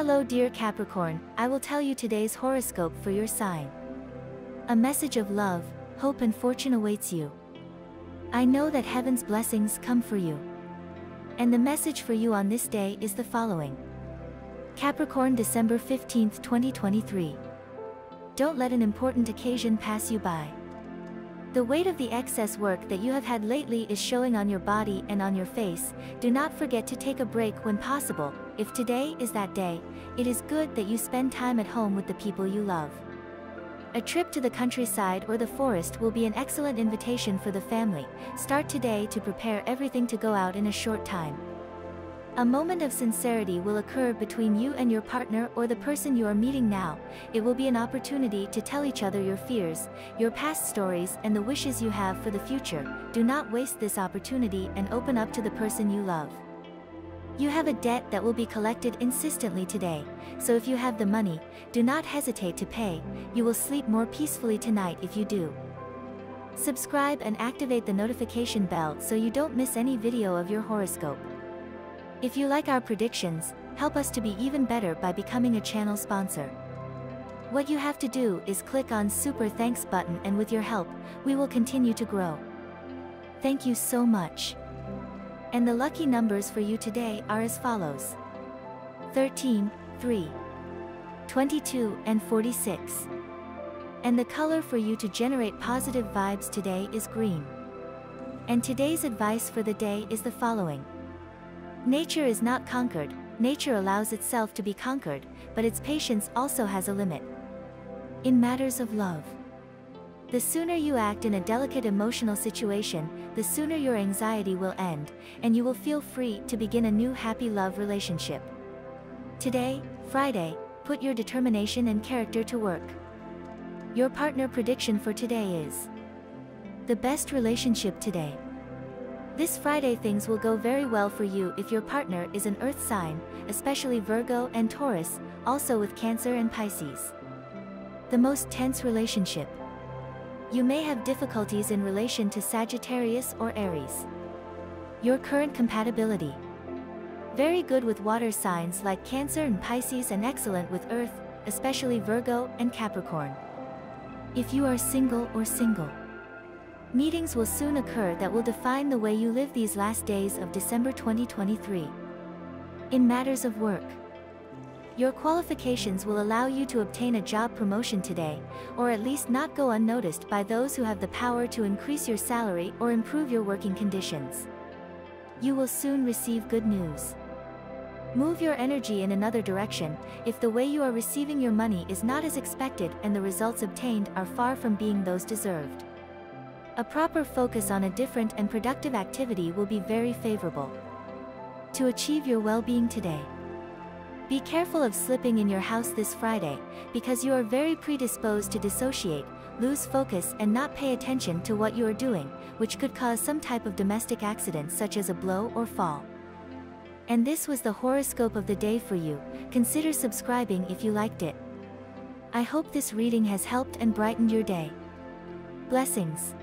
Hello dear Capricorn, I will tell you today's horoscope for your sign. A message of love, hope and fortune awaits you. I know that heaven's blessings come for you. And the message for you on this day is the following. Capricorn December 15, 2023. Don't let an important occasion pass you by. The weight of the excess work that you have had lately is showing on your body and on your face, do not forget to take a break when possible, if today is that day, it is good that you spend time at home with the people you love. A trip to the countryside or the forest will be an excellent invitation for the family, start today to prepare everything to go out in a short time. A moment of sincerity will occur between you and your partner or the person you are meeting now. It will be an opportunity to tell each other your fears, your past stories and the wishes you have for the future. Do not waste this opportunity and open up to the person you love. You have a debt that will be collected insistently today, so if you have the money, do not hesitate to pay, you will sleep more peacefully tonight if you do. Subscribe and activate the notification bell so you don't miss any video of your horoscope. If you like our predictions, help us to be even better by becoming a channel sponsor. What you have to do is click on super thanks button and with your help, we will continue to grow. Thank you so much. And the lucky numbers for you today are as follows. 13, 3, 22 and 46. And the color for you to generate positive vibes today is green. And today's advice for the day is the following. Nature is not conquered, nature allows itself to be conquered, but its patience also has a limit. In matters of love. The sooner you act in a delicate emotional situation, the sooner your anxiety will end, and you will feel free to begin a new happy love relationship. Today, Friday, put your determination and character to work. Your partner prediction for today is the best relationship today. This Friday things will go very well for you if your partner is an earth sign, especially Virgo and Taurus, also with Cancer and Pisces. The most tense relationship. You may have difficulties in relation to Sagittarius or Aries. Your current compatibility. Very good with water signs like Cancer and Pisces and excellent with Earth, especially Virgo and Capricorn. If you are single or single. Meetings will soon occur that will define the way you live these last days of December 2023. In matters of work, your qualifications will allow you to obtain a job promotion today, or at least not go unnoticed by those who have the power to increase your salary or improve your working conditions. You will soon receive good news. Move your energy in another direction, if the way you are receiving your money is not as expected and the results obtained are far from being those deserved. A proper focus on a different and productive activity will be very favorable. To achieve your well-being today. Be careful of slipping in your house this Friday, because you are very predisposed to dissociate, lose focus and not pay attention to what you are doing, which could cause some type of domestic accident such as a blow or fall. And this was the horoscope of the day for you, consider subscribing if you liked it. I hope this reading has helped and brightened your day. Blessings.